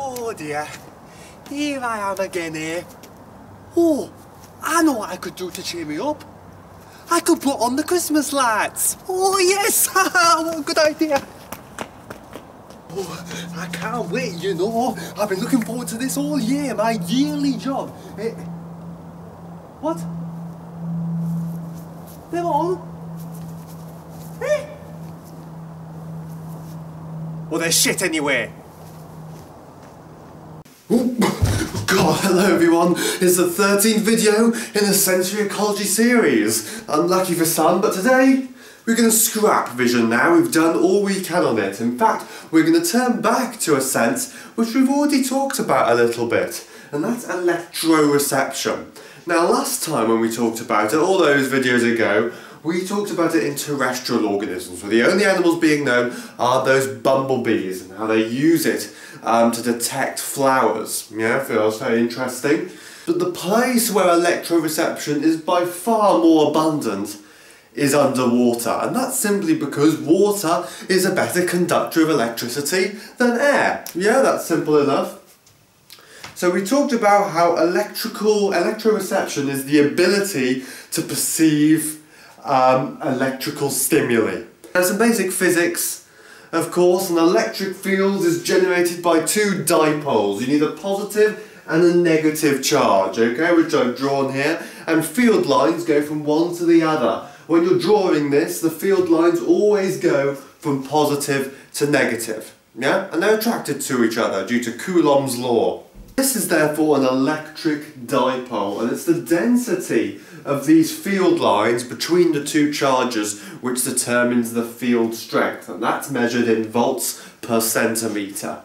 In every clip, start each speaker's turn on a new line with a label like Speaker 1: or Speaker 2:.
Speaker 1: Oh dear. Here I am again here. Oh, I know what I could do to cheer me up. I could put on the Christmas lights. Oh yes, what a good idea. Oh, I can't wait, you know. I've been looking forward to this all year, my yearly job. Eh, what? They're on? Eh? Well, they're shit anyway. Oh, God, hello everyone. It's the 13th video in the Sensory Ecology series. Unlucky for some, but today we're going to scrap vision now. We've done all we can on it. In fact, we're going to turn back to a sense which we've already talked about a little bit, and that's electroreception. Now, last time when we talked about it, all those videos ago, we talked about it in terrestrial organisms, where the only animals being known are those bumblebees and how they use it um, to detect flowers. Yeah, feels very interesting. But the place where electroreception is by far more abundant is underwater, and that's simply because water is a better conductor of electricity than air. Yeah, that's simple enough. So we talked about how electrical electroreception is the ability to perceive um, electrical stimuli. There's some basic physics. Of course, an electric field is generated by two dipoles. You need a positive and a negative charge, okay, which I've drawn here, and field lines go from one to the other. When you're drawing this, the field lines always go from positive to negative, yeah, and they're attracted to each other due to Coulomb's law. This is therefore an electric dipole, and it's the density of these field lines between the two charges which determines the field strength, and that's measured in volts per centimetre.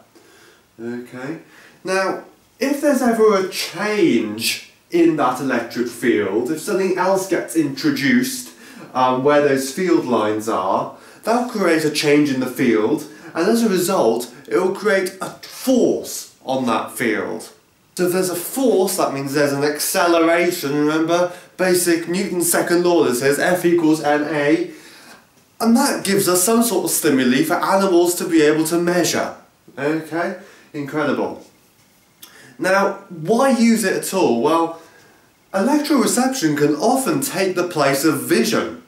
Speaker 1: Okay, now if there's ever a change in that electric field, if something else gets introduced um, where those field lines are, that'll create a change in the field, and as a result, it will create a force on that field. So if there's a force, that means there's an acceleration. Remember, basic Newton's second law that says F equals ma. And that gives us some sort of stimuli for animals to be able to measure. Okay? Incredible. Now, why use it at all? Well, electroreception can often take the place of vision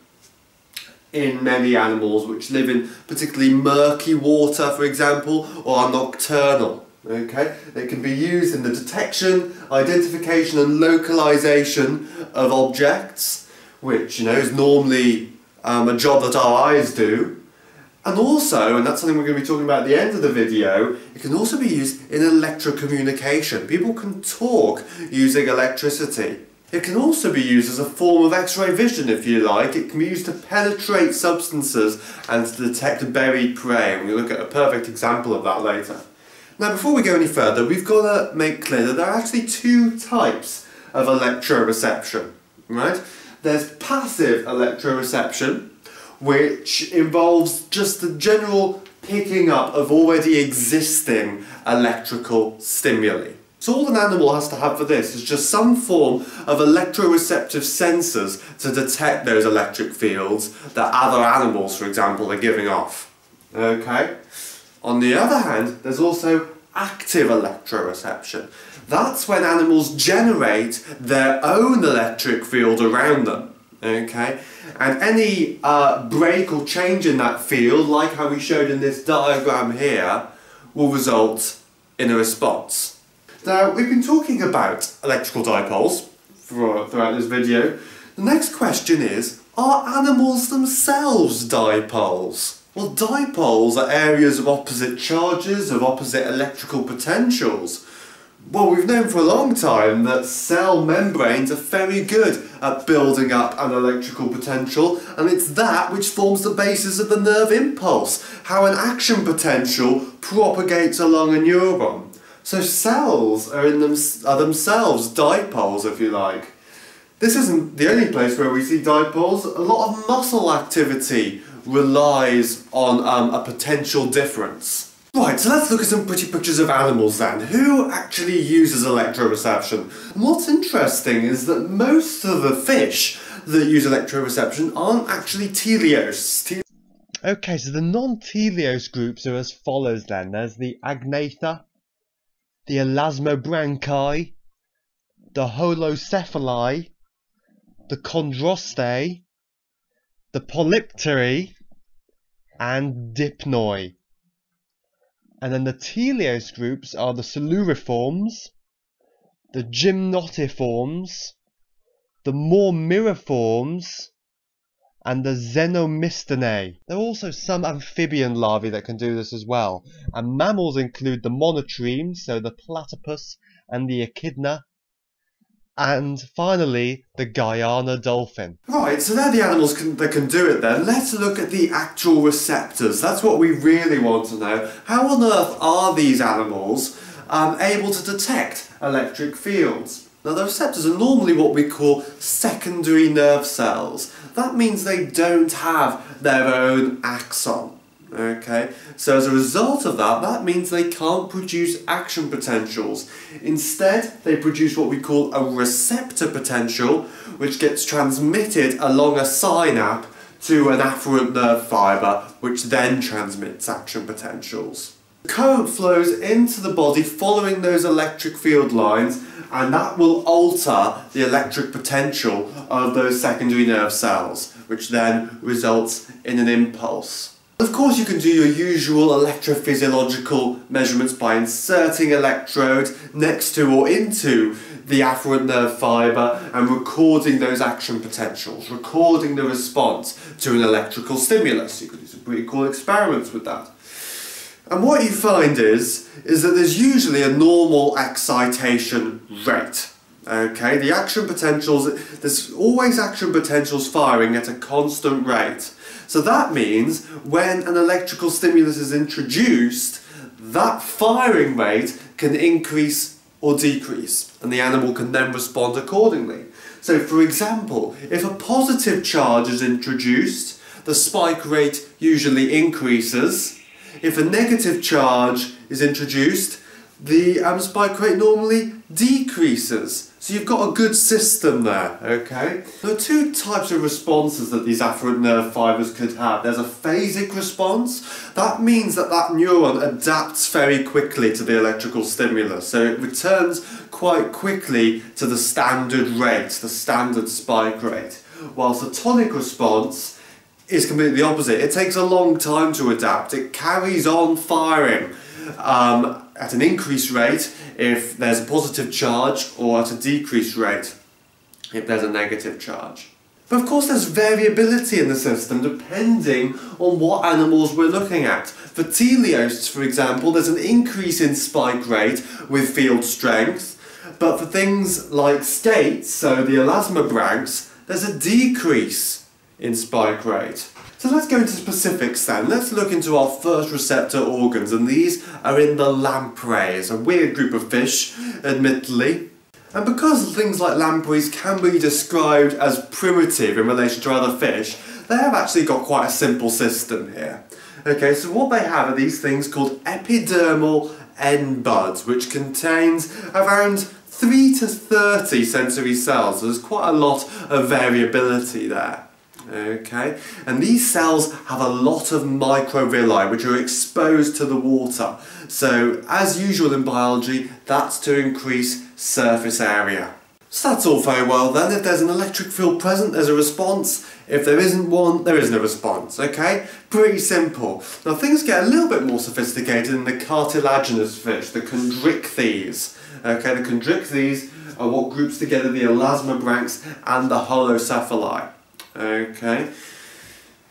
Speaker 1: in many animals which live in particularly murky water, for example, or are nocturnal. Okay, it can be used in the detection, identification, and localization of objects, which you know is normally um, a job that our eyes do. And also, and that's something we're going to be talking about at the end of the video, it can also be used in electrocommunication. People can talk using electricity. It can also be used as a form of X-ray vision, if you like. It can be used to penetrate substances and to detect buried prey. We'll look at a perfect example of that later. Now before we go any further, we've got to make clear that there are actually two types of electroreception, right? There's passive electroreception, which involves just the general picking up of already existing electrical stimuli. So all an animal has to have for this is just some form of electroreceptive sensors to detect those electric fields that other animals, for example, are giving off. Okay? On the other hand, there's also active electroreception. That's when animals generate their own electric field around them. Okay, and any uh, break or change in that field, like how we showed in this diagram here, will result in a response. Now, we've been talking about electrical dipoles for, throughout this video. The next question is, are animals themselves dipoles? Well, dipoles are areas of opposite charges, of opposite electrical potentials. Well, we've known for a long time that cell membranes are very good at building up an electrical potential, and it's that which forms the basis of the nerve impulse, how an action potential propagates along a neuron. So cells are, in them, are themselves dipoles, if you like. This isn't the only place where we see dipoles. A lot of muscle activity relies on um, a potential difference. Right, so let's look at some pretty pictures of animals then. Who actually uses electroreception? And what's interesting is that most of the fish that use electroreception aren't actually teleosts.
Speaker 2: Okay, so the non-teleos groups are as follows then. There's the Agnatha, the elasmobranchi, the holocephali, the chondrostei, the polyptery, and dipnoi. And then the teleos groups are the siluriforms, the gymnotiforms, the mormyriforms, and the xenomystinae. There are also some amphibian larvae that can do this as well. And mammals include the monotremes, so the platypus and the echidna, and finally the Guiana dolphin.
Speaker 1: Right, so they're the animals can, that can do it then. Let's look at the actual receptors. That's what we really want to know. How on earth are these animals um, able to detect electric fields? Now the receptors are normally what we call secondary nerve cells. That means they don't have their own axon. Okay, so as a result of that, that means they can't produce action potentials. Instead, they produce what we call a receptor potential, which gets transmitted along a synapse to an afferent nerve fibre, which then transmits action potentials. Current flows into the body following those electric field lines, and that will alter the electric potential of those secondary nerve cells, which then results in an impulse. Of course you can do your usual electrophysiological measurements by inserting electrodes next to or into the afferent nerve fibre and recording those action potentials, recording the response to an electrical stimulus. You could do some pretty cool experiments with that. And what you find is, is that there's usually a normal excitation rate. Okay, the action potentials, there's always action potentials firing at a constant rate. So that means when an electrical stimulus is introduced, that firing rate can increase or decrease, and the animal can then respond accordingly. So, for example, if a positive charge is introduced, the spike rate usually increases. If a negative charge is introduced, the um, spike rate normally decreases. So you've got a good system there, okay? There are two types of responses that these afferent nerve fibres could have. There's a phasic response. That means that that neuron adapts very quickly to the electrical stimulus. So it returns quite quickly to the standard rate, the standard spike rate. Whilst a tonic response is completely the opposite. It takes a long time to adapt. It carries on firing um, at an increased rate if there's a positive charge or at a decreased rate if there's a negative charge. But of course there's variability in the system depending on what animals we're looking at. For teleosts, for example, there's an increase in spike rate with field strength, but for things like skates, so the elasmobranchs, there's a decrease in spike rate. So let's go into specifics then. Let's look into our first receptor organs, and these are in the lampreys, a weird group of fish, admittedly. And because things like lampreys can be described as primitive in relation to other fish, they have actually got quite a simple system here. Okay, so what they have are these things called epidermal end buds, which contains around 3 to 30 sensory cells. So there's quite a lot of variability there. Okay, and these cells have a lot of microvilli which are exposed to the water. So, as usual in biology, that's to increase surface area. So that's all very well then. If there's an electric field present, there's a response. If there isn't one, there isn't a response, okay? Pretty simple. Now things get a little bit more sophisticated in the cartilaginous fish, the chondrichthyes. Okay, the chondrichthyes are what groups together the elasmobranchs and the holocephali. Okay.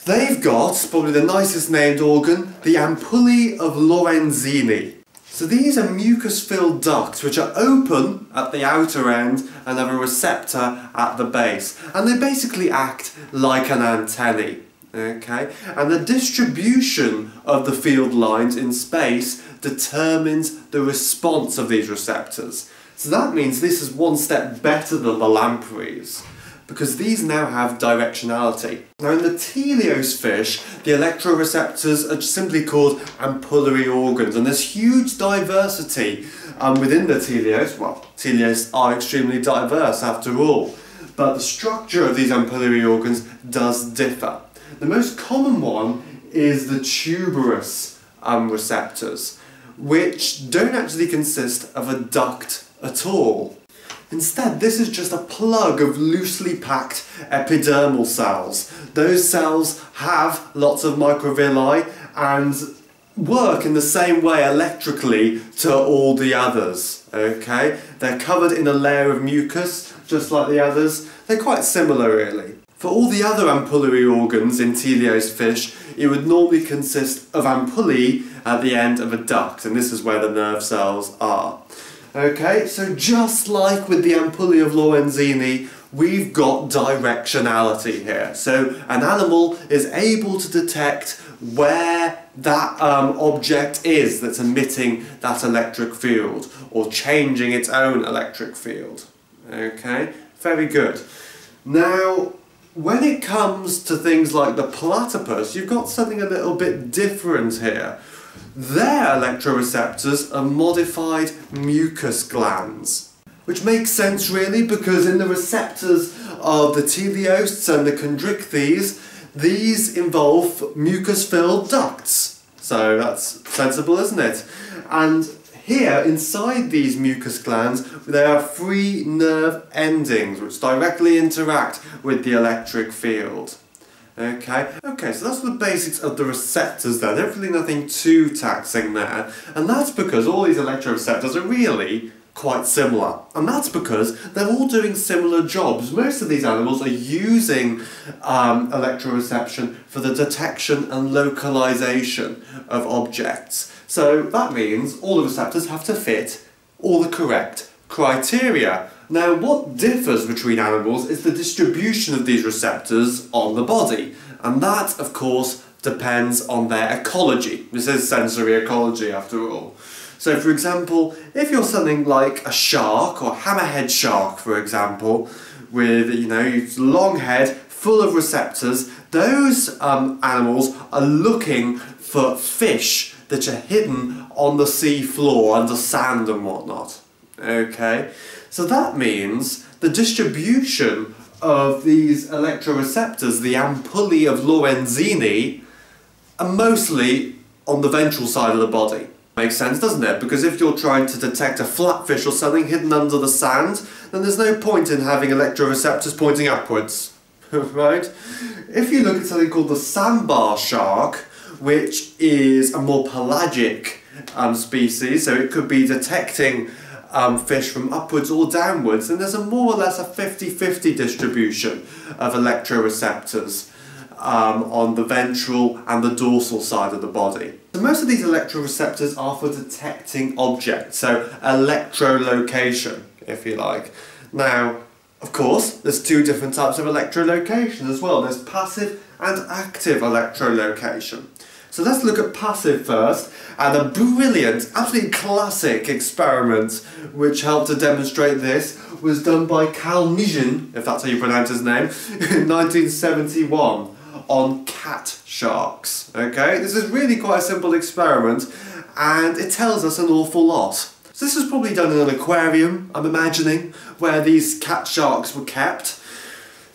Speaker 1: They've got, probably the nicest named organ, the ampullae of Lorenzini. So these are mucus-filled ducts which are open at the outer end and have a receptor at the base. And they basically act like an antennae. Okay? And the distribution of the field lines in space determines the response of these receptors. So that means this is one step better than the lampreys because these now have directionality. Now in the teleos fish, the electroreceptors are simply called ampullary organs and there's huge diversity um, within the teleos. Well, teleos are extremely diverse after all, but the structure of these ampullary organs does differ. The most common one is the tuberous um, receptors, which don't actually consist of a duct at all. Instead, this is just a plug of loosely packed epidermal cells. Those cells have lots of microvilli and work in the same way electrically to all the others. Okay? They're covered in a layer of mucus, just like the others. They're quite similar, really. For all the other ampullary organs in teleost fish, it would normally consist of ampullae at the end of a duct, and this is where the nerve cells are. Okay, so just like with the ampullae of Lorenzini, we've got directionality here. So an animal is able to detect where that um, object is that's emitting that electric field or changing its own electric field. Okay, very good. Now, when it comes to things like the platypus, you've got something a little bit different here. Their electroreceptors are modified mucus glands. Which makes sense really because in the receptors of the teleosts and the chondrichthyes, these involve mucus-filled ducts. So that's sensible, isn't it? And here, inside these mucus glands, there are three nerve endings which directly interact with the electric field. Okay, okay, so that's the basics of the receptors then. Hopefully nothing too taxing there. And that's because all these electroreceptors are really quite similar. And that's because they're all doing similar jobs. Most of these animals are using um, electroreception for the detection and localization of objects. So that means all the receptors have to fit all the correct criteria. Now, what differs between animals is the distribution of these receptors on the body, and that, of course, depends on their ecology. This is sensory ecology, after all. So, for example, if you're something like a shark or hammerhead shark, for example, with you know its long head full of receptors, those um, animals are looking for fish that are hidden on the sea floor under sand and whatnot. Okay. So that means the distribution of these electroreceptors, the ampullae of Lorenzini, are mostly on the ventral side of the body. Makes sense, doesn't it? Because if you're trying to detect a flatfish or something hidden under the sand, then there's no point in having electroreceptors pointing upwards. right? If you look at something called the sandbar shark, which is a more pelagic um, species, so it could be detecting um, fish from upwards or downwards, and there's a more or less a 50-50 distribution of electroreceptors um, on the ventral and the dorsal side of the body. So most of these electroreceptors are for detecting objects, so electrolocation, if you like. Now, of course, there's two different types of electrolocation as well. There's passive and active electrolocation. So let's look at passive first, and a brilliant, absolutely classic experiment which helped to demonstrate this was done by Kalmijn, if that's how you pronounce his name, in 1971 on cat sharks. Okay, this is really quite a simple experiment, and it tells us an awful lot. So this was probably done in an aquarium, I'm imagining, where these cat sharks were kept.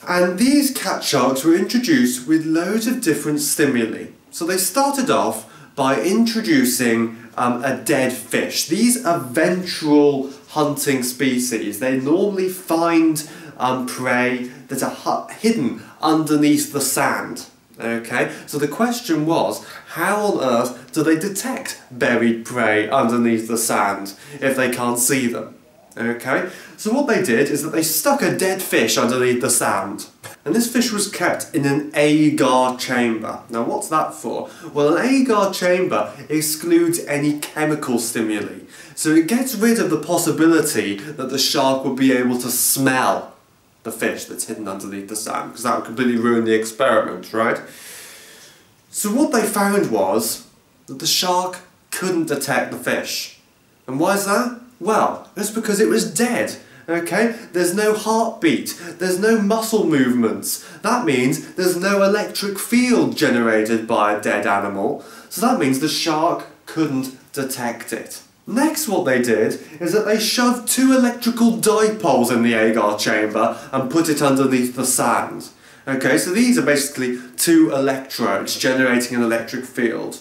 Speaker 1: And these cat sharks were introduced with loads of different stimuli. So they started off by introducing um, a dead fish. These are ventral hunting species. They normally find um, prey that are hidden underneath the sand. Okay, so the question was, how on earth do they detect buried prey underneath the sand if they can't see them? Okay, so what they did is that they stuck a dead fish underneath the sand. And this fish was kept in an agar chamber. Now what's that for? Well an agar chamber excludes any chemical stimuli. So it gets rid of the possibility that the shark would be able to smell the fish that's hidden underneath the sand, because that would completely ruin the experiment, right? So what they found was that the shark couldn't detect the fish. And why is that? Well, it's because it was dead. Okay? There's no heartbeat. There's no muscle movements. That means there's no electric field generated by a dead animal. So that means the shark couldn't detect it. Next what they did is that they shoved two electrical dipoles in the agar chamber and put it underneath the sand. Okay, so these are basically two electrodes generating an electric field.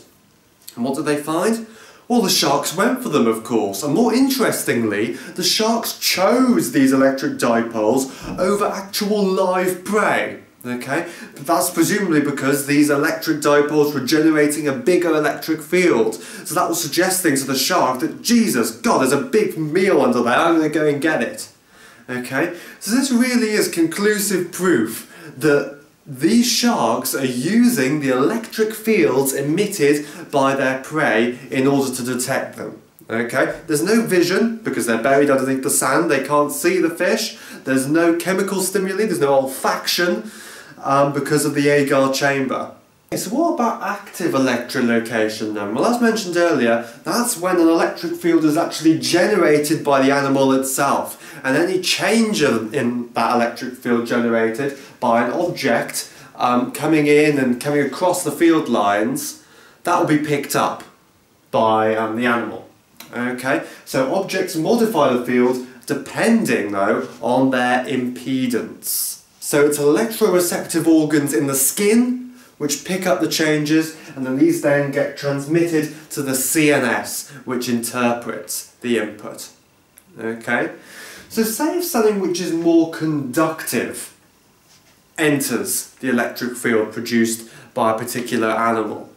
Speaker 1: And what did they find? Well, the sharks went for them, of course, and more interestingly, the sharks chose these electric dipoles over actual live prey. Okay, that's presumably because these electric dipoles were generating a bigger electric field. So that was suggesting to the shark that, Jesus, God, there's a big meal under there, I'm going to go and get it. Okay, so this really is conclusive proof that these sharks are using the electric fields emitted by their prey in order to detect them. Okay, there's no vision because they're buried underneath the sand, they can't see the fish. There's no chemical stimuli, there's no olfaction um, because of the agar chamber. So what about active electrolocation then? Well, as mentioned earlier, that's when an electric field is actually generated by the animal itself. And any change in that electric field generated by an object um, coming in and coming across the field lines, that will be picked up by um, the animal. Okay, so objects modify the field depending though on their impedance. So it's electroreceptive organs in the skin which pick up the changes and then these then get transmitted to the CNS which interprets the input. Okay? So say if something which is more conductive enters the electric field produced by a particular animal.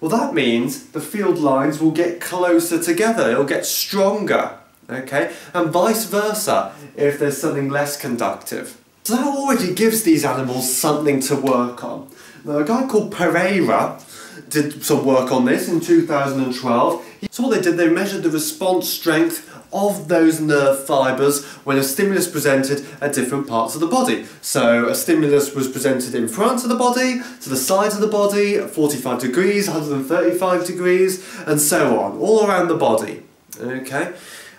Speaker 1: Well that means the field lines will get closer together, it'll get stronger, okay? And vice versa if there's something less conductive. So that already gives these animals something to work on. Now, a guy called Pereira did some work on this in 2012. So what they did, they measured the response strength of those nerve fibres when a stimulus presented at different parts of the body. So a stimulus was presented in front of the body, to the sides of the body, 45 degrees, 135 degrees, and so on, all around the body. Okay?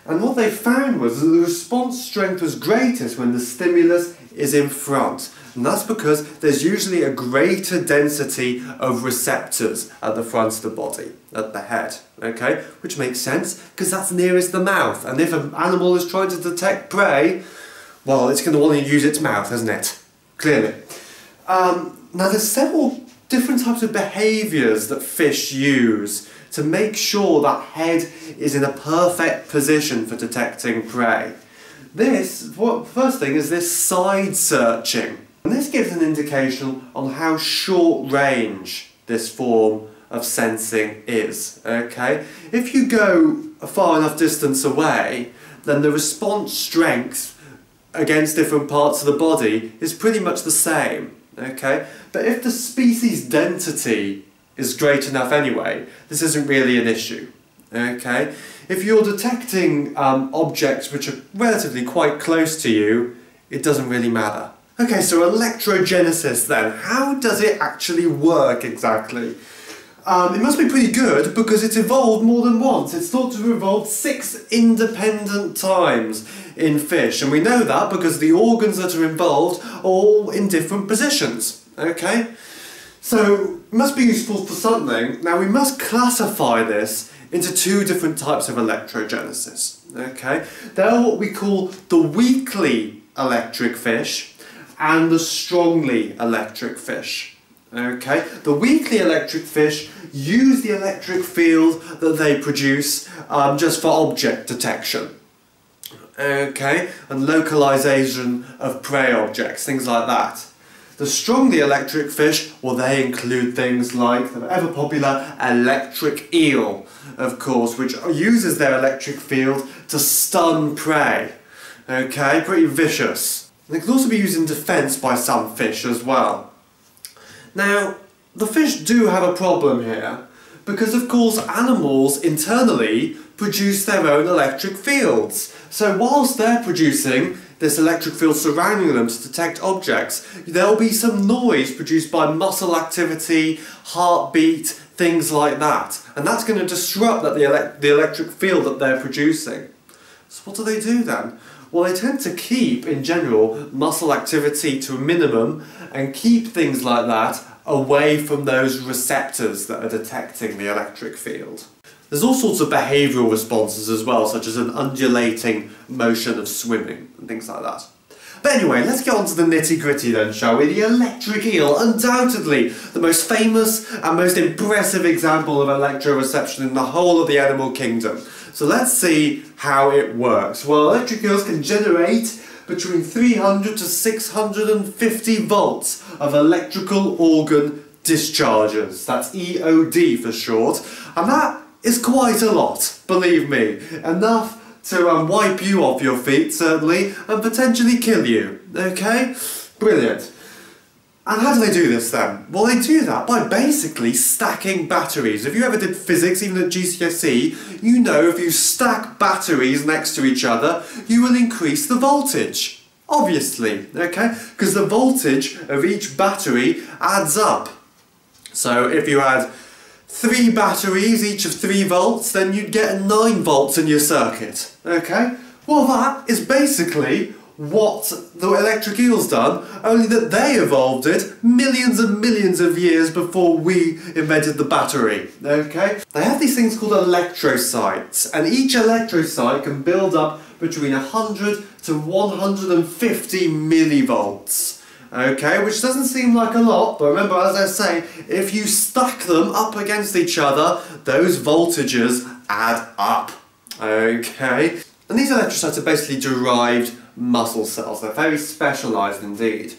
Speaker 1: And what they found was that the response strength was greatest when the stimulus is in front. And that's because there's usually a greater density of receptors at the front of the body, at the head, okay? Which makes sense, because that's nearest the mouth. And if an animal is trying to detect prey, well, it's going to want to use its mouth, isn't it? Clearly. Um, now, there's several different types of behaviours that fish use to make sure that head is in a perfect position for detecting prey. This, what, first thing is this side searching. And this gives an indication on how short range this form of sensing is, okay? If you go a far enough distance away, then the response strength against different parts of the body is pretty much the same, okay? But if the species density is great enough anyway, this isn't really an issue, okay? If you're detecting um, objects which are relatively quite close to you, it doesn't really matter. Okay, so electrogenesis then. How does it actually work exactly? Um, it must be pretty good because it's evolved more than once. It's thought to have evolved six independent times in fish, and we know that because the organs that are involved are all in different positions. Okay? So, it must be useful for something. Now, we must classify this into two different types of electrogenesis. Okay? They're what we call the weakly electric fish and the strongly electric fish. Okay, the weakly electric fish use the electric field that they produce um, just for object detection. Okay, and localization of prey objects, things like that. The strongly electric fish, well, they include things like the ever popular electric eel, of course, which uses their electric field to stun prey. Okay, pretty vicious. They can also be used in defence by some fish as well. Now, the fish do have a problem here, because of course animals internally produce their own electric fields. So whilst they're producing this electric field surrounding them to detect objects, there'll be some noise produced by muscle activity, heartbeat, things like that. And that's going to disrupt that the, the electric field that they're producing. So what do they do then? Well, they tend to keep, in general, muscle activity to a minimum and keep things like that away from those receptors that are detecting the electric field. There's all sorts of behavioural responses as well, such as an undulating motion of swimming and things like that. But anyway, let's get on to the nitty gritty then, shall we? The electric eel, undoubtedly the most famous and most impressive example of electroreception in the whole of the animal kingdom. So let's see how it works. Well, electric eels can generate between 300 to 650 volts of electrical organ discharges. That's EOD for short. And that is quite a lot, believe me. Enough to um, wipe you off your feet, certainly, and potentially kill you. Okay? Brilliant. And how do they do this then? Well, they do that by basically stacking batteries. If you ever did physics, even at GCSE, you know if you stack batteries next to each other, you will increase the voltage. Obviously, okay? Because the voltage of each battery adds up. So if you had three batteries, each of three volts, then you'd get nine volts in your circuit. Okay? Well, that is basically what the electric eel's done, only that they evolved it millions and millions of years before we invented the battery. Okay? They have these things called electrocytes, and each electrocyte can build up between 100 to 150 millivolts. Okay, which doesn't seem like a lot, but remember, as I say, if you stack them up against each other, those voltages add up. Okay, and these electrocytes are basically derived muscle cells. They're very specialised indeed.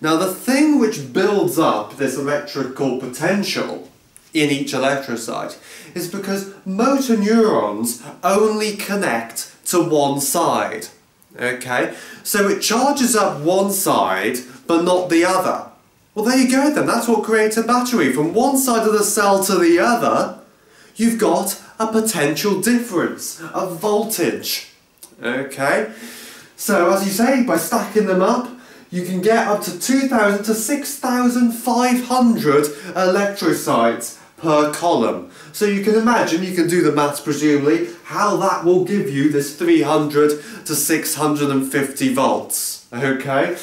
Speaker 1: Now, the thing which builds up this electrical potential in each electrocyte is because motor neurons only connect to one side. Okay, so it charges up one side but not the other. Well, there you go then. That's what creates a battery. From one side of the cell to the other, you've got a potential difference, a voltage. Okay? So, as you say, by stacking them up, you can get up to 2,000 to 6,500 electrocytes per column. So you can imagine, you can do the maths presumably, how that will give you this 300 to 650 volts. Okay?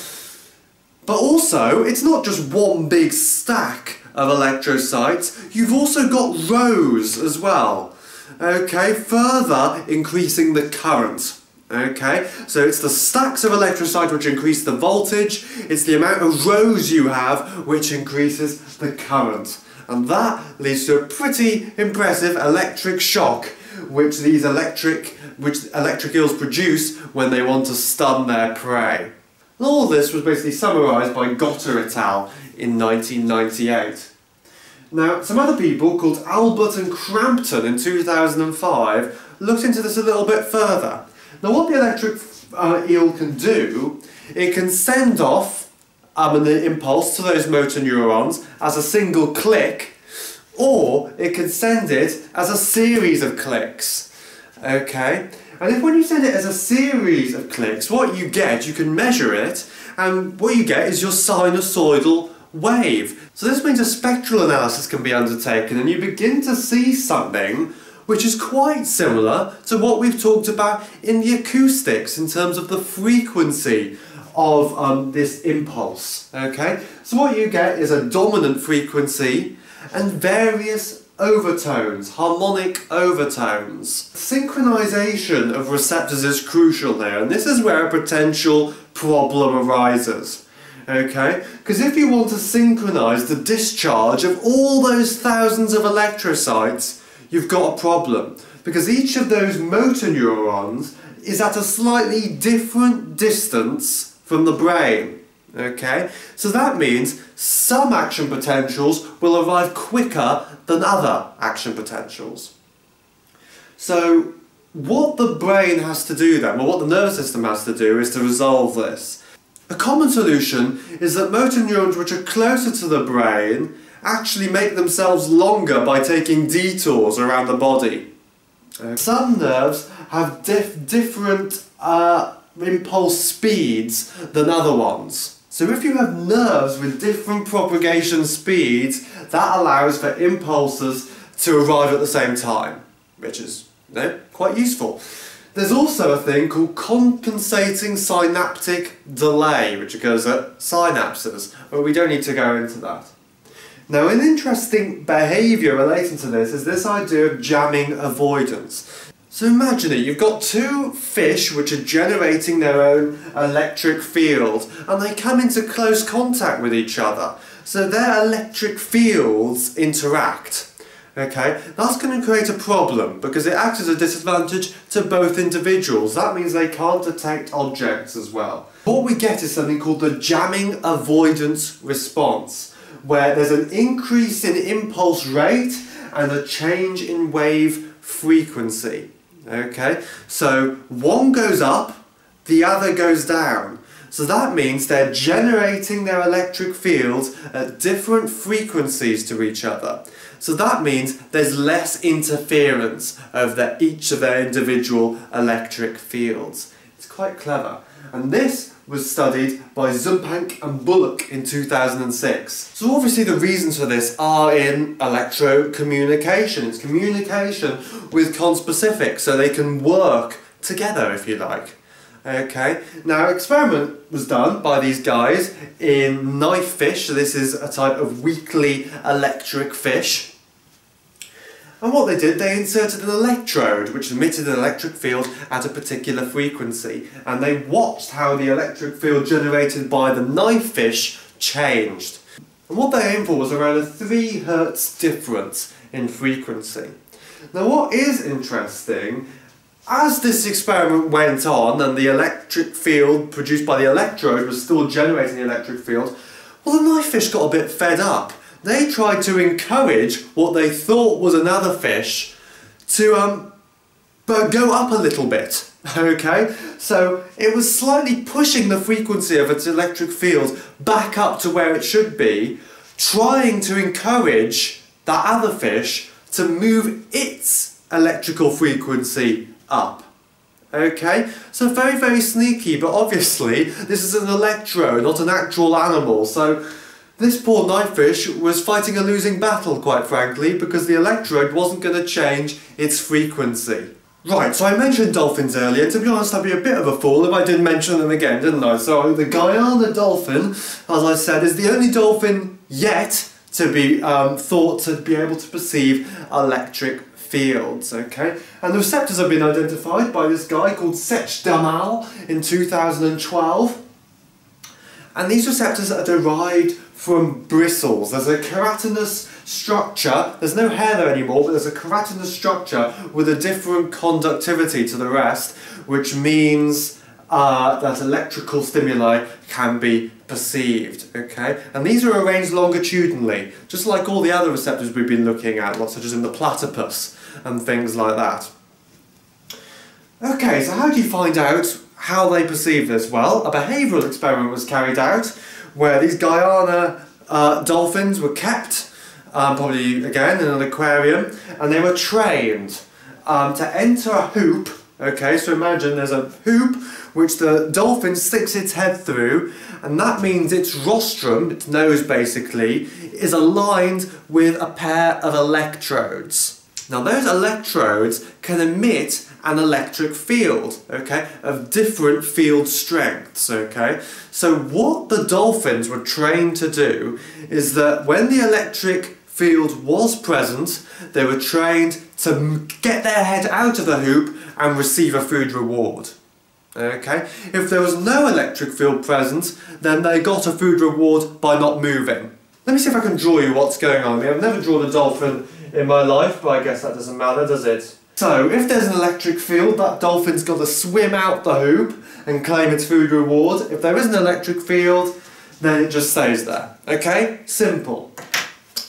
Speaker 1: But also, it's not just one big stack of electrocytes, you've also got rows as well. Okay, further increasing the current. Okay, so it's the stacks of electrocytes which increase the voltage, it's the amount of rows you have which increases the current. And that leads to a pretty impressive electric shock which these electric which electric eels produce when they want to stun their prey. And all this was basically summarised by Gotter et al. in 1998. Now, some other people called Albert and Crampton in 2005 looked into this a little bit further. Now, what the electric uh, eel can do, it can send off um, an impulse to those motor neurons as a single click, or it can send it as a series of clicks. Okay? And if when you send it as a series of clicks, what you get, you can measure it, and what you get is your sinusoidal wave. So this means a spectral analysis can be undertaken and you begin to see something which is quite similar to what we've talked about in the acoustics in terms of the frequency of um, this impulse. Okay, so what you get is a dominant frequency and various overtones, harmonic overtones. Synchronization of receptors is crucial here, and this is where a potential problem arises. Okay? Because if you want to synchronize the discharge of all those thousands of electrocytes, you've got a problem. Because each of those motor neurons is at a slightly different distance from the brain. Okay, so that means some action potentials will arrive quicker than other action potentials. So, what the brain has to do then, or what the nervous system has to do, is to resolve this. A common solution is that motor neurons which are closer to the brain actually make themselves longer by taking detours around the body. Uh, some nerves have dif different uh, impulse speeds than other ones. So if you have nerves with different propagation speeds, that allows for impulses to arrive at the same time, which is you know, quite useful. There's also a thing called compensating synaptic delay, which occurs at synapses, but we don't need to go into that. Now, an interesting behaviour relating to this is this idea of jamming avoidance. So imagine it, you've got two fish which are generating their own electric field and they come into close contact with each other. So their electric fields interact. Okay, that's going to create a problem because it acts as a disadvantage to both individuals. That means they can't detect objects as well. What we get is something called the jamming avoidance response, where there's an increase in impulse rate and a change in wave frequency. Okay, so one goes up, the other goes down. So that means they're generating their electric fields at different frequencies to each other. So that means there's less interference of their, each of their individual electric fields. It's quite clever. And this was studied by Zupanc and Bullock in 2006. So obviously the reasons for this are in electrocommunication. It's communication with conspecifics so they can work together if you like. Okay, now experiment was done by these guys in knife fish, so this is a type of weakly electric fish. And what they did, they inserted an electrode which emitted an electric field at a particular frequency and they watched how the electric field generated by the knife fish changed. And what they aimed for was around a 3 hertz difference in frequency. Now what is interesting as this experiment went on and the electric field produced by the electrode was still generating the electric field, well the knife fish got a bit fed up. They tried to encourage what they thought was another fish to um, go up a little bit. Okay, so it was slightly pushing the frequency of its electric field back up to where it should be, trying to encourage that other fish to move its electrical frequency up. Okay, so very, very sneaky, but obviously this is an electro, not an actual animal, so this poor knifefish was fighting a losing battle, quite frankly, because the electrode wasn't going to change its frequency. Right, so I mentioned dolphins earlier. To be honest, I'd be a bit of a fool if I didn't mention them again, didn't I? So the Guiana dolphin, as I said, is the only dolphin yet to be um, thought to be able to perceive electric fields, okay? And the receptors have been identified by this guy called Czech-Damal in 2012. And these receptors are derived from bristles. There's a keratinous structure, there's no hair there anymore, but there's a keratinous structure with a different conductivity to the rest, which means uh, that electrical stimuli can be perceived, okay? And these are arranged longitudinally, just like all the other receptors we've been looking at, such as in the platypus and things like that. Okay, so how do you find out how they perceive this? Well, a behavioural experiment was carried out where these Guiana uh, dolphins were kept, um, probably again in an aquarium, and they were trained um, to enter a hoop. Okay, so imagine there's a hoop which the dolphin sticks its head through, and that means its rostrum, its nose basically, is aligned with a pair of electrodes. Now those electrodes can emit an electric field, okay, of different field strengths, okay? So what the dolphins were trained to do is that when the electric field was present, they were trained to get their head out of the hoop and receive a food reward. Okay, if there was no electric field present, then they got a food reward by not moving. Let me see if I can draw you what's going on. I've never drawn a dolphin in my life, but I guess that doesn't matter, does it? So, if there's an electric field, that dolphin's got to swim out the hoop and claim its food reward. If there isn't an electric field, then it just stays there. Okay? Simple.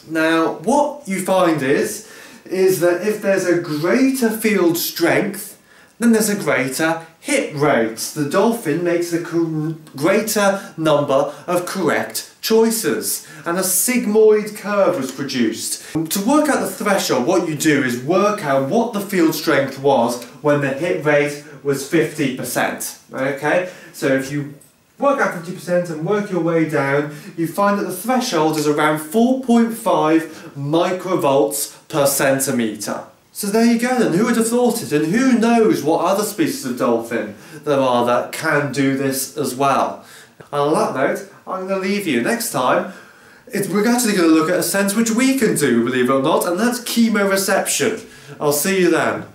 Speaker 1: Now, what you find is, is that if there's a greater field strength, then there's a greater hit rate. The dolphin makes a greater number of correct choices and a sigmoid curve was produced. To work out the threshold, what you do is work out what the field strength was when the hit rate was 50%. Okay, so if you work out 50% and work your way down, you find that the threshold is around 4.5 microvolts per centimetre. So there you go then, who would have thought it? And who knows what other species of dolphin there are that can do this as well. On that note, I'm going to leave you. Next time, we're actually going to look at a sense which we can do, believe it or not, and that's chemoreception. I'll see you then.